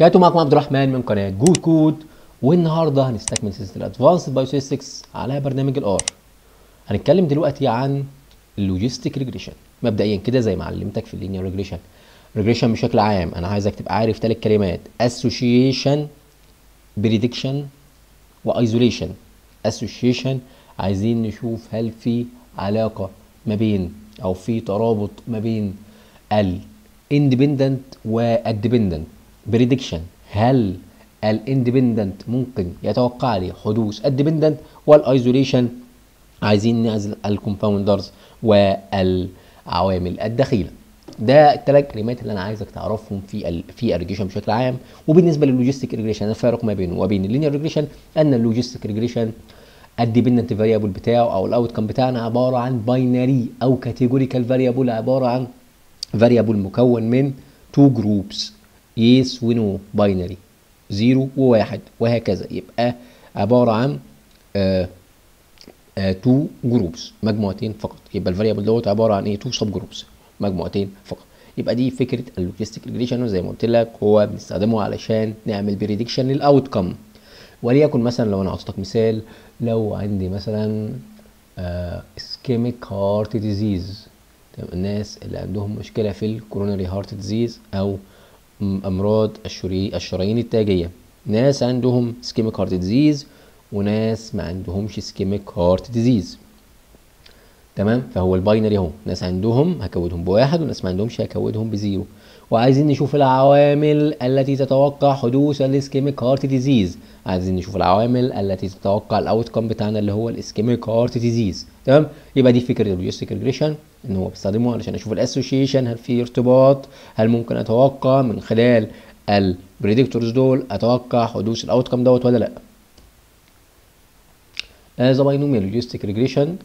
وبركاته. معكم عبد الرحمن من قناة جود كود. والنهاردة هنستكمل سلسلة ال advanced biostatistics على برنامج ال R هنتكلم دلوقتي عن ال logistic regression مبدئيا كده زي ما علمتك في ال linear regression regression بشكل عام أنا عايزك تبقى عارف ثلاث كلمات. association prediction و isolation association عايزين نشوف هل في علاقة ما بين أو في ترابط ما بين ال independent وال dependent prediction هل ال independent ممكن يتوقع لي حدوث ال dependent وال isolation عايزين نعزل ال confounders والعوامل الدخيلة. ده الثلاث كلمات اللي أنا عايزك تعرفهم في ال في ال regression بشكل عام. وبالنسبة لل logistic regression الفارق ما بينه وبين ال linear regression أن ال logistic regression ال dependent variable بتاعه أو ال outcome بتاعنا عبارة عن binary أو categorical variable عبارة عن variable مكون من two groups yes و no binary. zero وواحد وهكذا. يبقى عبارة عن آه two groups مجموعتين فقط. يبقى ال variable دوت عبارة عن إيه؟ two subgroups مجموعتين فقط. يبقى دي فكرة ال logistic regression وزي ما قلت لك هو بنستخدمه علشان نعمل prediction لل outcome وليكن مثلا لو أنا أعطيتك مثال لو عندي مثلا ischemic heart disease الناس اللي عندهم مشكلة في ال coronary heart disease أو أمراض الشرايين التاجية. ناس عندهم ischemic heart disease وناس ما عندهمش ischemic heart disease تمام؟ فهو ال binary اهو. ناس عندهم هكودهم بواحد وناس ما عندهمش ه code هم ب zero. وعايزين نشوف العوامل التي تتوقع حدوث ال ischemic heart disease. عايزين نشوف العوامل التي تتوقع ال outcome بتاعنا اللي هو ال ischemic heart disease. تمام؟ يبقى دي فكرة ال logistic regression إن هو بيستخدمه علشان أشوف ال association هل في ارتباط؟ هل ممكن أتوقع من خلال ال predictors دول أتوقع حدوث ال outcome دوت ولا لأ؟ the binomial logistic regression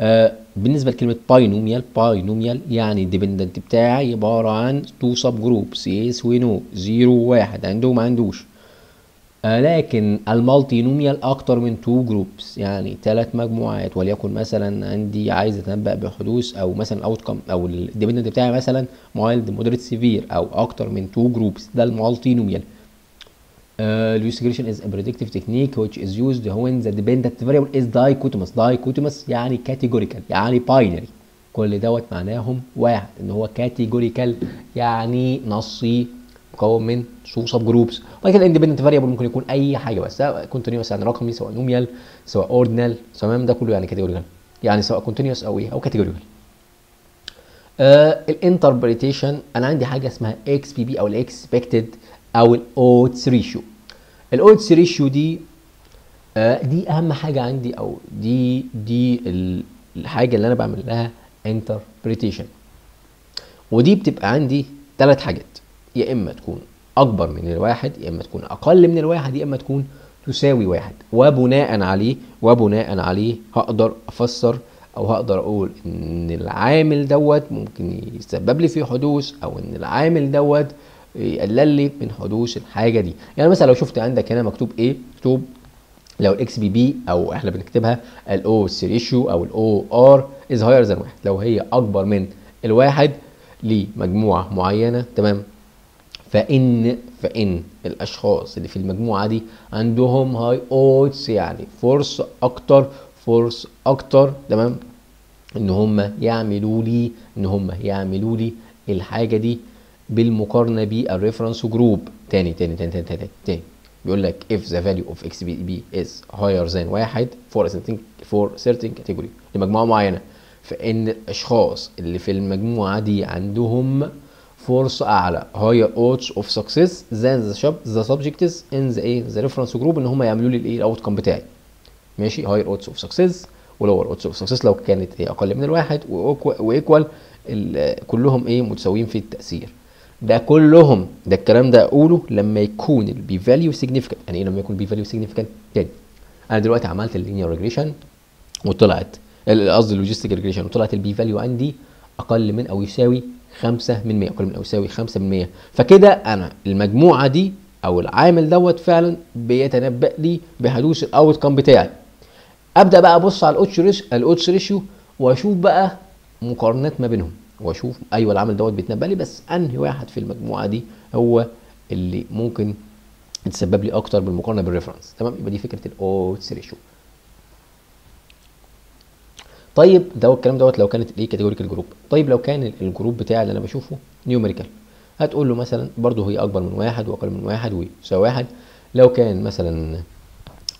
آه بالنسبة لكلمة binomial binomial يعني ال dependent بتاعي عبارة عن two subgroups yes و no zero وواحد عنده وما عندوش. آه لكن ال multinomial أكتر من two groups يعني ثلاث مجموعات وليكن مثلا عندي عايز أتنبأ بحدوث أو مثلا ال outcome أو ال dependent بتاعي مثلا mild moderate severe أو أكتر من two groups ده ال multinomial Lucidation is a predictive technique which is used when the dependent variable is يعني categorical يعني binary. كل دوت معناهم واحد إن هو categorical يعني نصي مكون من two subgroups وبعد كده ال independent variable ممكن يكون أي حاجة بس سواء continuous يعني رقمي سواء nominal سواء ordinal تمام؟ ده كله يعني categorical يعني سواء continuous أو إيه؟ أو categorical آه ال interpretation أنا عندي حاجة اسمها exp B أو ال expected أو ال odds ratio ال odds ratio دي آه دي أهم حاجة عندي أو دي دي الحاجة اللي أنا بعمل لها interpretation ودي بتبقى عندي ثلاث حاجات. يا إما تكون أكبر من الواحد يا إما تكون أقل من الواحد يا إما تكون تساوي واحد. وبناء عليه وبناء عليه هقدر أفسر أو هقدر أقول إن العامل دوت ممكن يسبب لي في حدوث أو إن العامل دوت يقلل لي من حدوث الحاجة دي. يعني مثلا لو شفت عندك هنا مكتوب إيه؟ مكتوب لو ال exp B أو إحنا بنكتبها ال odds ratio أو ال OR is higher than واحد. لو هي أكبر من الواحد لمجموعة معينة تمام؟ فإن فإن الأشخاص اللي في المجموعة دي عندهم high odds يعني فرصه أكتر فرصه أكتر تمام؟ إن هم يعملوا لي إن هم يعملوا لي الحاجة دي. بالمقارنة بال reference group تاني تاني تاني تاني تاني, تاني. بيقول لك if the value of exp B is higher than واحد for a certain for certain category. لمجموعة معينة. فإن الأشخاص اللي في المجموعة دي عندهم فرصه أعلى higher odds of success than the, the subjects in the, a, the reference group إن هم يعملوا لي الايه ال outcome بتاعي. ماشي؟ higher odds of success و lower odds of success لو كانت إيه أقل من الواحد و equal كلهم إيه متساويين في التأثير. ده كلهم ده الكلام ده أقوله لما يكون ال P value significant يعني إيه لما يكون ال P value significant تاني. أنا دلوقتي عملت ال linear regression وطلعت قصدي ال logistic regression وطلعت ال P value عندي أقل من أو يساوي 5 من 100 أقل من أو يساوي 5 من 100 فكده أنا المجموعة دي أو العامل دوت فعلا بيتنبأ لي بحدوث ال outcome بتاعي. أبدأ بقى أبص على ال odds ratio وأشوف بقى مقارنات ما بينهم. واشوف أيوه العامل دوت بيتنبأ لي بس انهي واحد في المجموعة دي هو اللي ممكن تسبب لي أكتر بالمقارنة بال reference تمام؟ يبقى دي فكرة ال odds ratio طيب ده الكلام دوت لو كانت الايه categorical group طيب لو كان ال group بتاعي اللي أنا بشوفه numerical هتقول له مثلا برضه هي اكبر من واحد واقل من واحد ويساوي واحد لو كان مثلا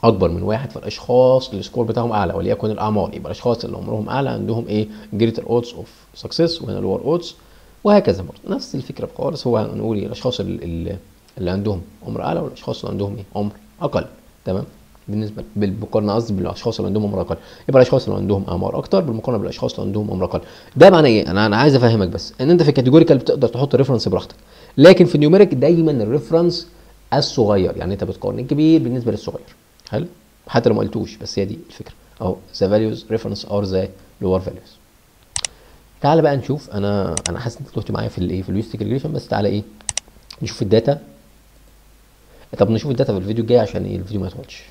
أكبر من واحد فالأشخاص ال score بتاعهم أعلى وليكن الاعمار يبقى الاشخاص اللي عمرهم أعلى عندهم إيه؟ greater odds of success وهنا lower odds وهكذا برضه. نفس الفكرة خالص هو هنقول إيه؟ الأشخاص اللي, اللي عندهم عمر أعلى والأشخاص اللي عندهم إيه؟ عمر أقل. تمام؟ بالنسبة بالمقارنه قصدي بالأشخاص اللي عندهم عمر أقل. يبقى الأشخاص اللي عندهم أعمار أكتر بالمقارنة بالأشخاص اللي عندهم عمر أقل. ده معناه إيه؟ أنا أنا عايز أفهمك بس إن أنت في ال categorical بتقدر تحط reference براحتك. لكن في ال numeric دايما ال reference الصغير. يعني أنت بتقارن الكبير بالنسبة للصغير. حلو حتى لو ما قلتوش بس هي دي الفكرة. أهو the values reference are the lower values تعالى بقى نشوف أنا أنا حاسس إن أنت تهت معايا في الايه في ال logistic regression بس تعالى إيه نشوف ال data. طب نشوف ال data في الفيديو الجاي عشان إيه الفيديو ما يطولش.